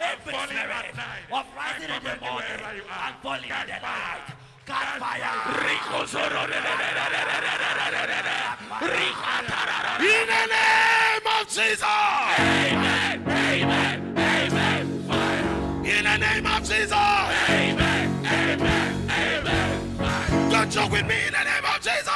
Every spirit of rising in the morning wherever you are. and falling in the night. Catch fire. Rico In the name of Jesus. Amen. Amen. Amen. Fire. In the name of Jesus. Amen. Amen. Amen. Don't joke with me. In the name of Jesus.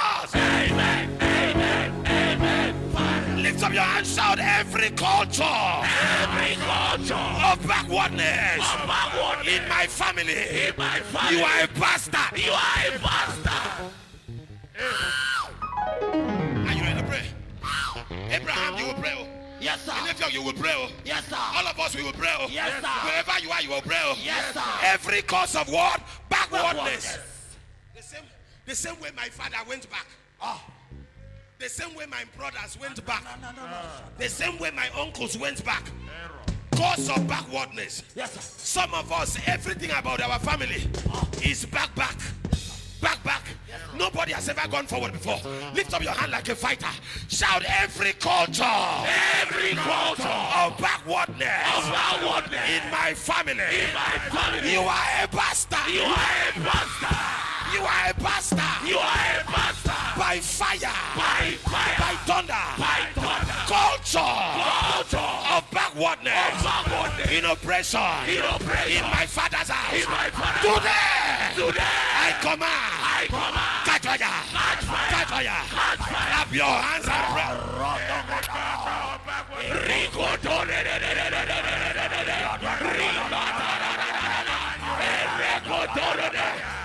Up your hands. Shout every culture Every culture of backwardness of backwardness in my family. in my family. You are a pastor. You are a pastor. Are you ready to pray? Abraham, you will pray. oh. Yes, sir. Nephew, you will pray. oh. Yes, sir. All of us, we will pray. oh. Yes, sir. Wherever you are, you will pray. oh. Yes, sir. Every cause of what? Backwardness. Backwardness. The same, the same way my father went back. Oh. The same way my brothers went back. The same way my uncles went back. Cause of backwardness. Yes, sir. Some of us, everything about our family is back, back, back, back. Nobody has ever gone forward before. Lift up your hand like a fighter. Shout every culture, Every culture of backwardness, of backwardness in my family. in my family. You are a bastard. You are a bastard. You are a bastard. You are a bastard. By fire, By fire. by thunder, By thunder. culture Culture of backwardness, of backwardness in oppression, in oppression. in my father's house. In my father's Today, Today. I command. I command. Catch fire. Catch fire. Catch fire. Catch fire. Clap your hands and pray. Rico Tore. Rico Tore.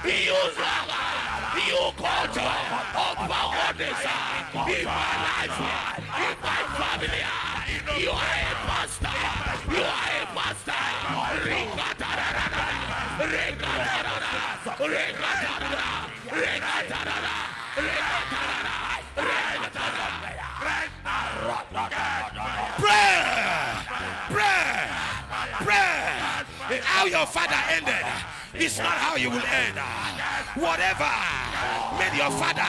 Use you culture of backwardness in my life, in my family. You are a pastor. You are a pastor. Rico Tore. Rico Tore. Rico Tore. Rico Tore. Pray. Pray. Pray. How your father ended is not how you will end. Whatever made your father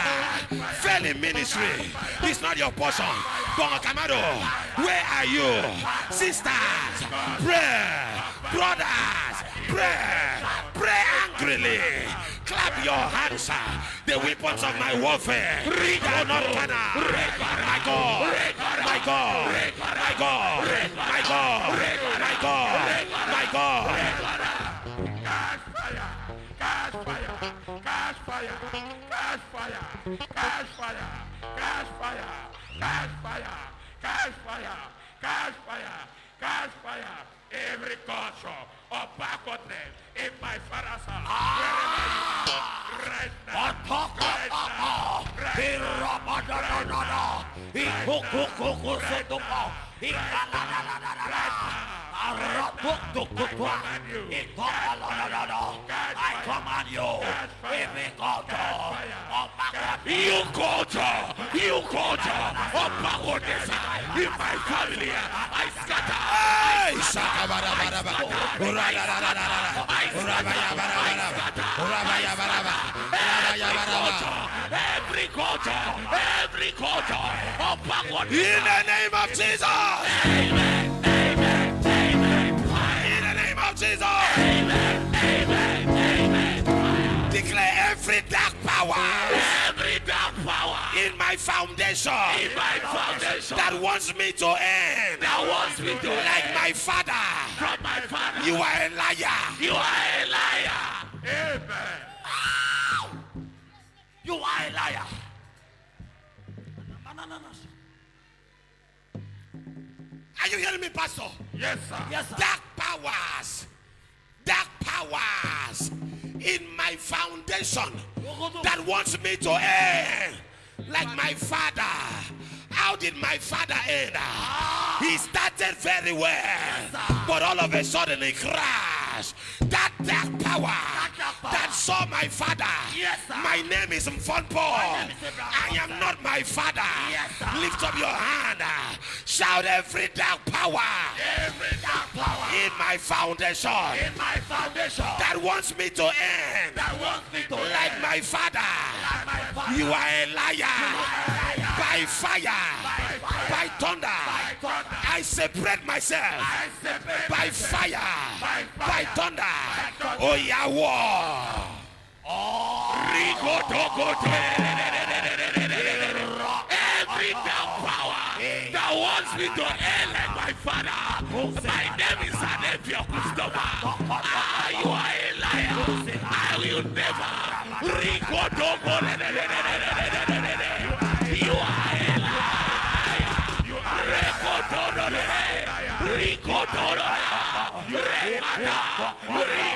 fail in ministry is not your portion. Bongo Kamado, where are you? Sisters, pray. Brothers, pray. Pray angrily. Clap your hands. The weapons of my warfare. Are not carnal. My God. My God. My God. My God. My God. My God. Catch fire! Catch fire! Catch fire! Catch fire! Catch fire! Catch fire! Catch fire! Catch fire! Catch fire! Catch fire! Every culture of backwardness in my father's house, wherever you are, right now, right now, right now, I command you, every culture of You culture, you culture of backwardness in my family, I scatter. Urabayabaraba. Urabayabaraba. Every culture, every culture of backwardness. In the name of Jesus. Amen, foundation in my foundation that wants me to end that wants me to like end my father. from my father. You are a liar. You are a liar. Amen. Ah! you are a liar. No, no, no, no. Are you hearing me, Pastor? Yes, sir. Yes, sir. Dark powers, dark powers in my foundation that wants me to end like my father. How did my father end? He started very well, but all of a sudden he crashed. That dark power saw my father. Yes, sir. My name is Mfon Paul. I am not my father. Yes, sir. Lift up your hand. Shout every dark power Every dark power in my foundation in my foundation that wants me to end that wants me to like end my father. like my father. You are a liar. By fire, by thunder, thunder. I separate myself. I separate By myself. fire, By by fire. thunder. thunder. Oh, yeah, war. Every dark power that wants me to end like my father. My name is Anepio Kustova. Ah, you are a liar. I will never. Rico Toko. You are a liar. Rico Toko. Rico.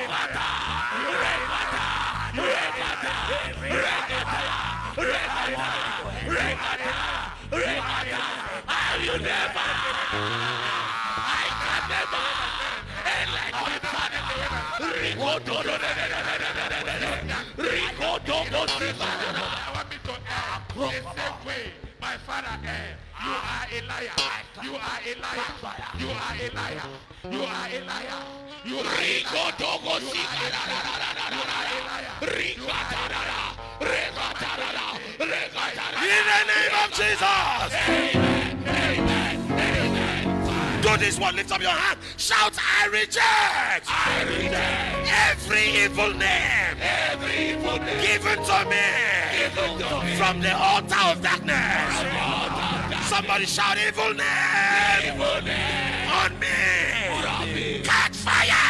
The same way my father end. You are a liar. You are a liar. You are a liar. You are a liar. You are Togo Sika. You are a liar. Rico Tarara. Rico Tarara. Rico Tarara. In the name of Jesus. Amen. This one. Lift up your hand. Shout, I reject I reject every evil name every evil name given to me given to me from the altar of darkness. from all darkness. Somebody shout evil name Evil name on me. from me. Catch fire.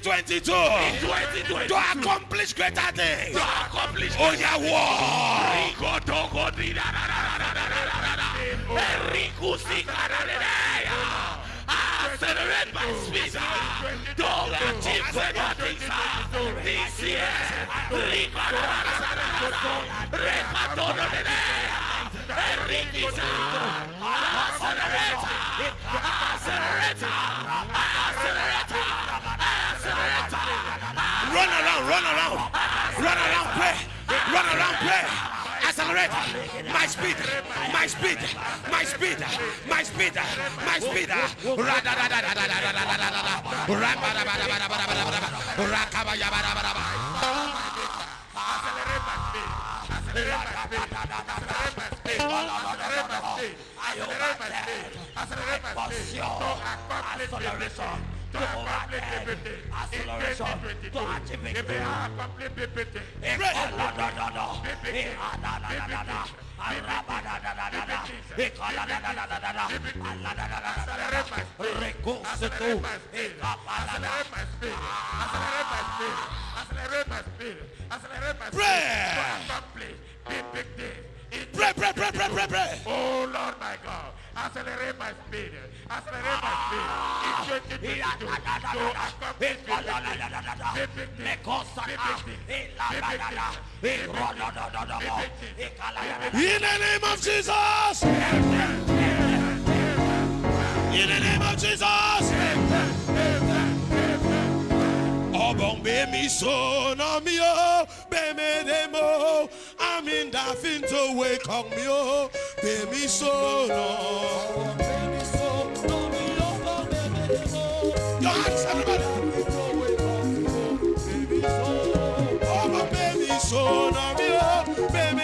2022, in 2022 to accomplish greater things. To accomplish oh, yeah, war. Accelerate my speed. Don't achieve greater things this year. Enrique, accelerator, accelerator. Run around, run around, run around, pray, run around, pray. Accelerate my speed, my speed, my speed, my speed, my speed. Accelerate. Accelerate. Accelerate Pray. Pray, pray, pray, pray, pray. Oh Lord my God accelerate my speed, accelerate my speed. In 2022 to accomplish big, big, big, big, In the name of Jesus. In the name of Jesus ọ̀bọ̀n bẹ́mi sọ̀nà mi ó bẹ́mi dé mọ́ àmì dàfin tó wé kàn mi ó bẹ́mi sọ̀nà. Your hands. Oh, baby, so now, baby.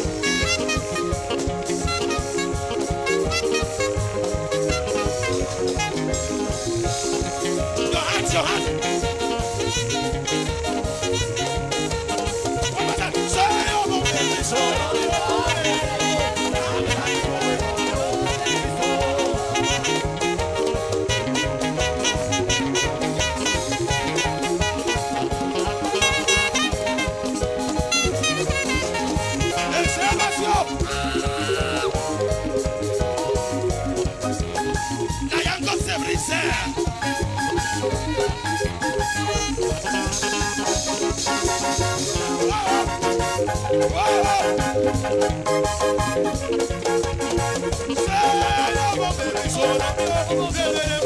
Como que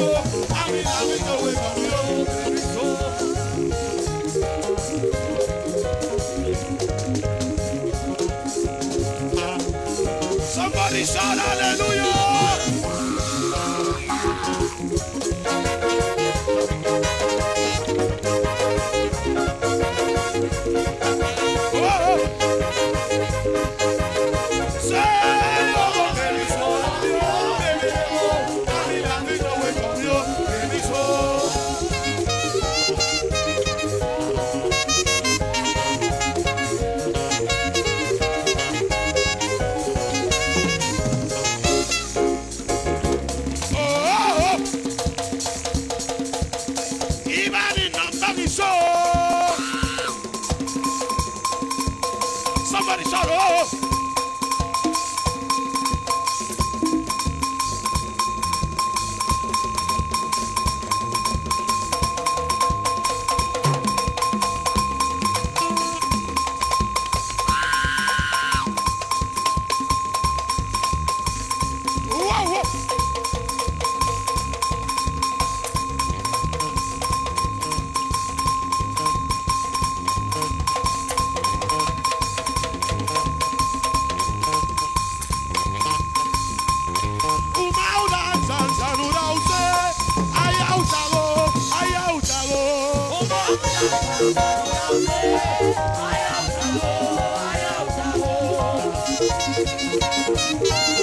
Thank you.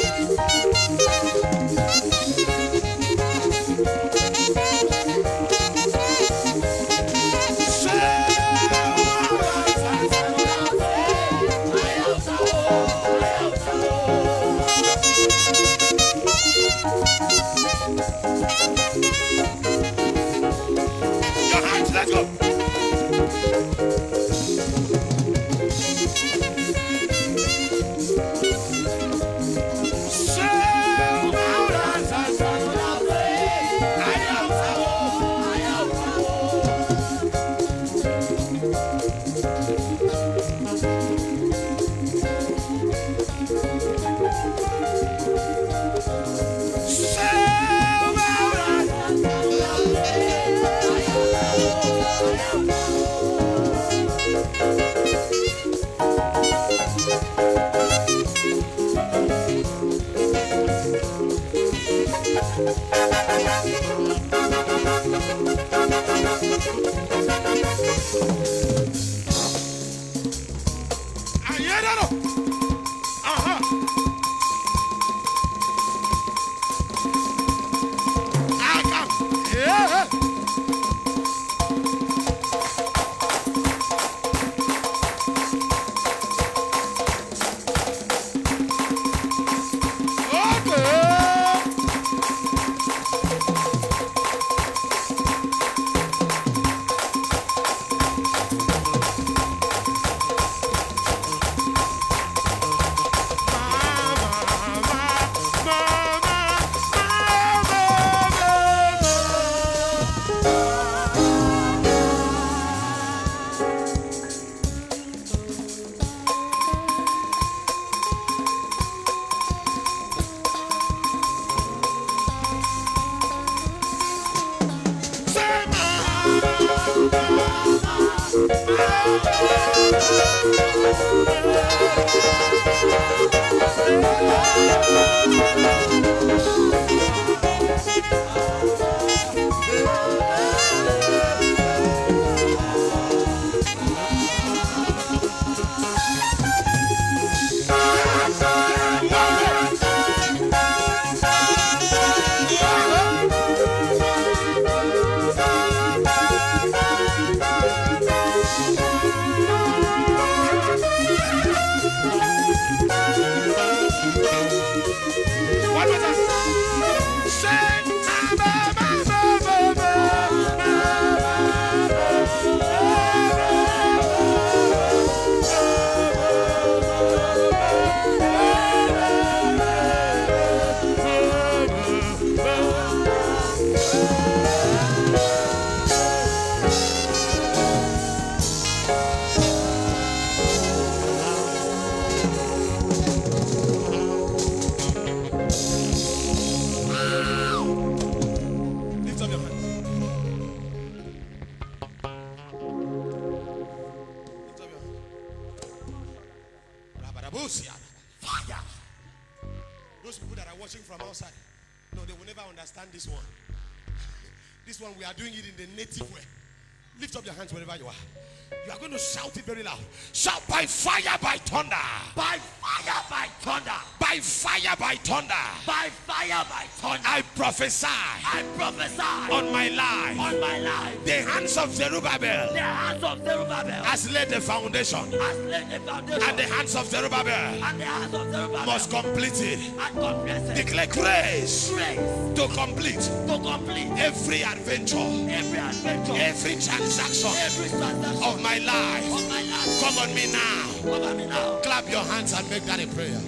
Hands of Zerubbabel The hands of Zerubbabel has laid the foundation, has laid the foundation. and the hands of Zerubbabel and the hands of Zerubbabel must complete it. and. Declare grace Grace to complete to complete every adventure, every adventure, every transaction every transaction of my life. of my life. Come on me now. Cover me now. Clap your hands and make that a prayer.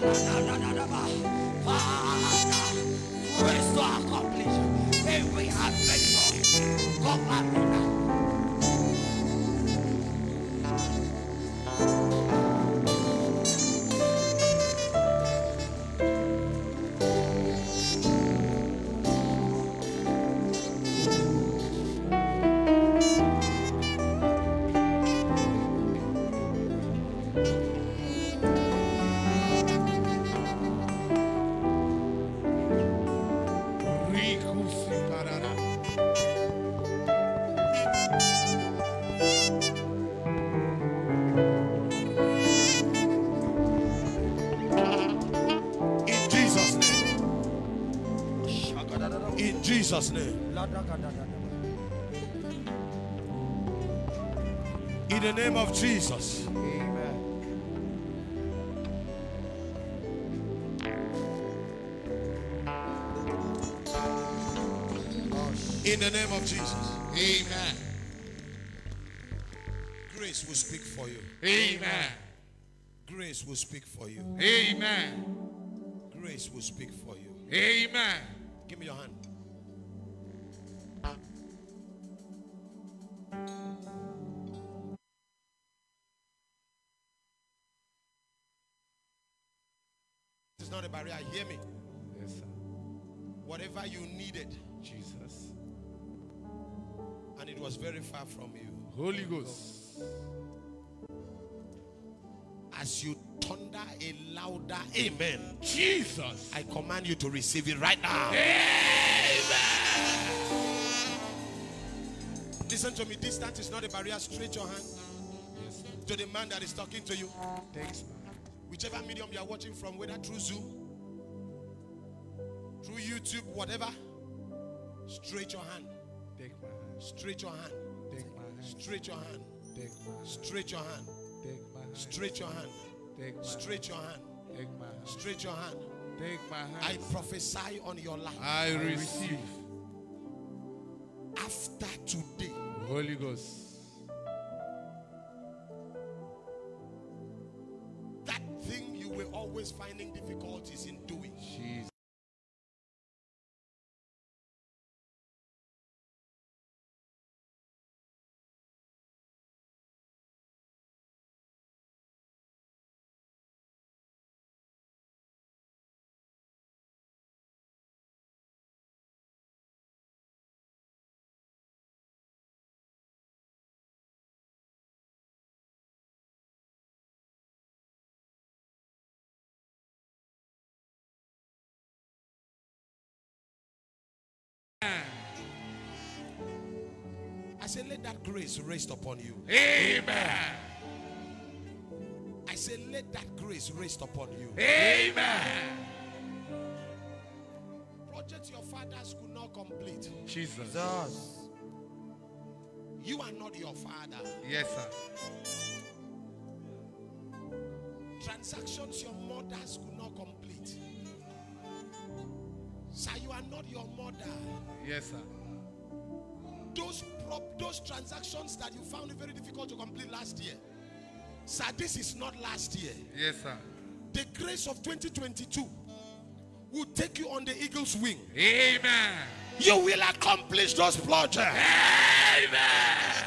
Restore accomplish every adventure. Cover me now. Jesus' name. In the name of Jesus. Amen. In the name of Jesus. Amen. Grace will speak for you. Amen. Grace will speak for you. Amen. Grace will speak for you. Amen. Give me your hand. A barrier. Hear me. Yes, sir. Whatever you needed, Jesus. and it was very far from you, Holy Ghost. as you thunder a louder amen, Jesus. I command you to receive it right now. Amen. Listen to me. Distance is not a barrier. Straight your hand Yes, to the man that is talking to you. Thanks, man. Whichever medium you are watching from, whether through Zoom, through YouTube, whatever, straight your hand. Take my hand. Straight your hand. Take my hand. Straight your hand. Take my hand. Straight your hand. Take my hand. Straight your hand. Take my hand. Straight your hand. Take my hand. Straight your hand. Take my hand. I prophesy on your life. I receive. After today, Holy Ghost. that thing you were always finding difficulties in doing, Jesus. I say, let that grace rest upon you. Amen. I say, let that grace rest upon you. Amen. Projects your fathers could not complete. Jesus. You are not your father. Yes, sir. Transactions your mothers could not complete. Sir, you are not your mother. Yes, sir. Those prop, those transactions that you found it very difficult to complete last year. Sir, this is not last year. Yes, sir. The grace of 2022 will take you on the eagle's wing. Amen. You will accomplish those projects. Amen.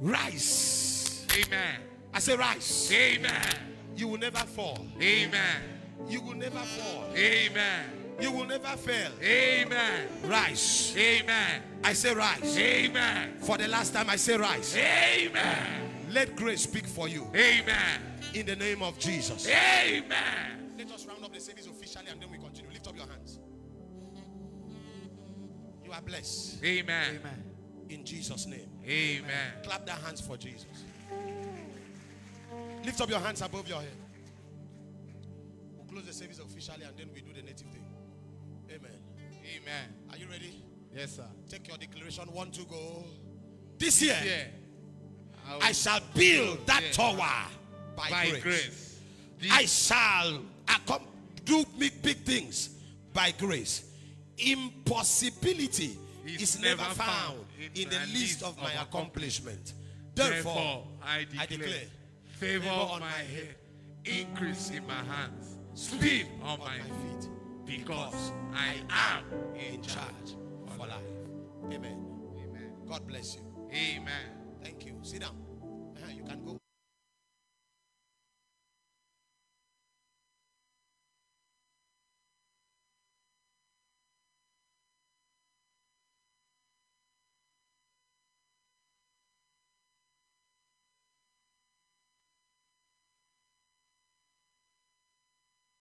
Rise. Amen. I say rise. Amen. You will never fall. Amen. You will never fall. Amen. You will never fail. Amen. Rise. Amen. I say rise. Amen. For the last time, I say rise. Amen. Let grace speak for you. Amen. In the name of Jesus. Amen. Let us round up the service officially and then we continue. Lift up your hands. You are blessed. Amen. In Jesus' name. Amen. Clap their hands for Jesus. Lift up your hands above your head. Close the service officially and then we do the native thing. Amen. Amen. Are you ready? Yes, sir. Take your declaration. One to go. This year, Yeah. will- I shall build that Yeah. tower by, by grace. grace. I shall accom- do big, things by grace. Impossibility Is never found in the list of my accomplishment. Therefore, I declare, declare favor on my head, increase in my hands, Sleep on my feet because I am in charge for life. Amen. Amen. God bless you. Amen. Thank you. Sit down. Uh-huh, you can go.